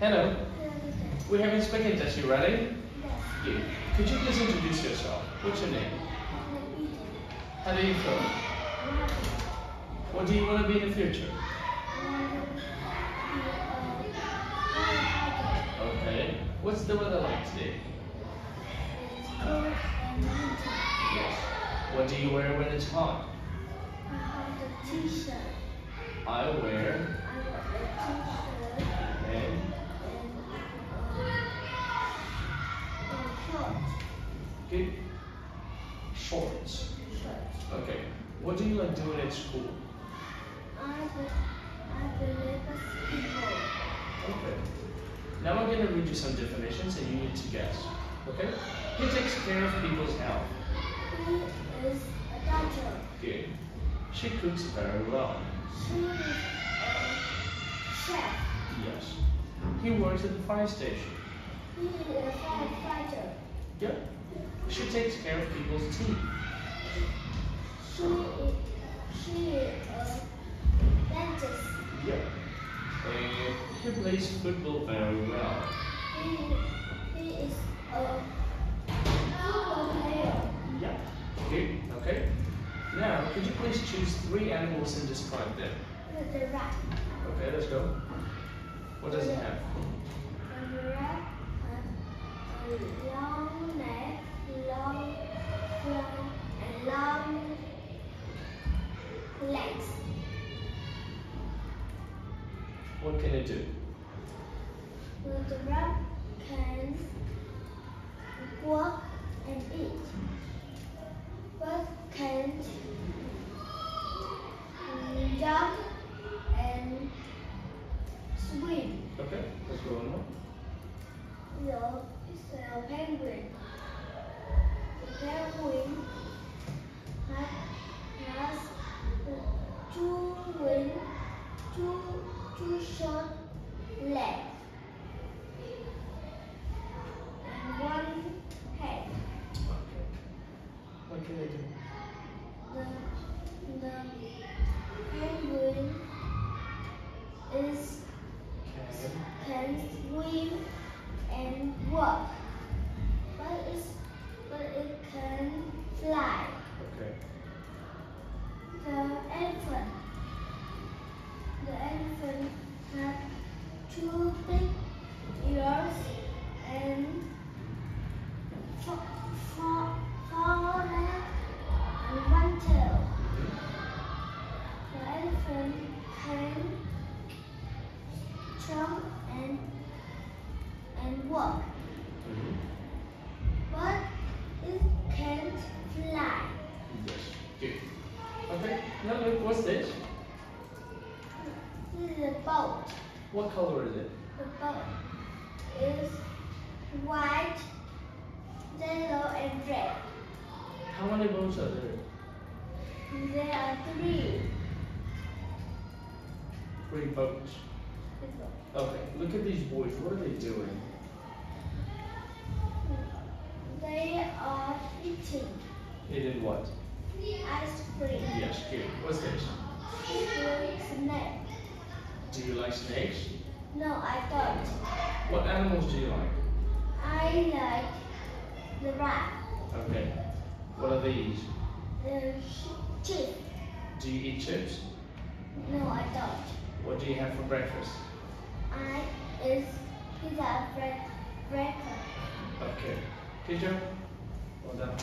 Hello. We're having speaking test. You ready? Yes. Could you please introduce yourself? What's your name? How do you feel? What do you want to be in the future? I want to be a firefighter. Okay. What's the weather like today? It's cold and winter. Yes. What do you wear when it's hot? I have a t-shirt. I wear I got a t-shirt and good shorts. Shorts. Okay. What do you like doing at school? I I it's people. Okay. Now I'm going to read you some definitions and you need to guess. Okay? He takes care of people's health. He is a doctor. Good. She cooks very well. She is a chef. Yes. He works at the fire station. He is a firefighter. Yep. She takes care of people's teeth. She is, she a dentist. Yep. And he plays football very well. He, he is a football player. Yep. Good. Okay. Now, could you please choose three animals and describe them? The giraffe. Okay, let's go. What does it have? The giraffe a long neck, long front, and long legs. What can it do? The giraffe can walk and eat, but can't mm, jump and swim. Okay, let's go on more. The it's a penguin. Penguin has, two wings, two two short legs, and one head. Okay. What elephant uh, has two big ears and This is a boat. What color is it? The boat is white, yellow, and red. How many boats are there? There are three. Three boats. Okay. Look at these boys. What are they doing? They are eating Eating what? ice cream. Yes. Good. What's this? Snake. Do you like snakes? No, I don't. What animals do you like? I like the rat. Okay. What are these? The chick. Do you eat chips? No, I don't. What do you have for breakfast? I is pizza bread breakfast. Okay. Job. Well done.